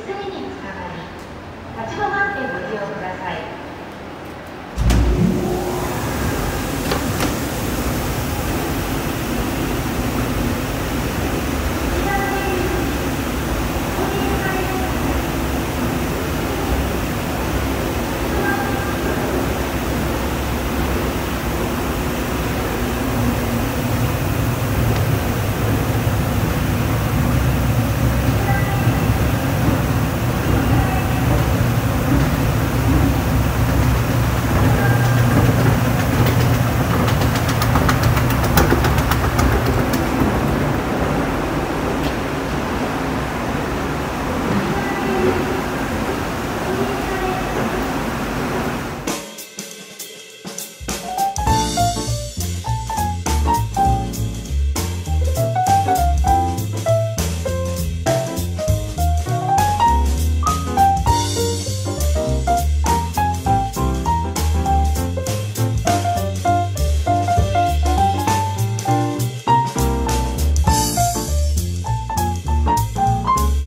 すぐにつながり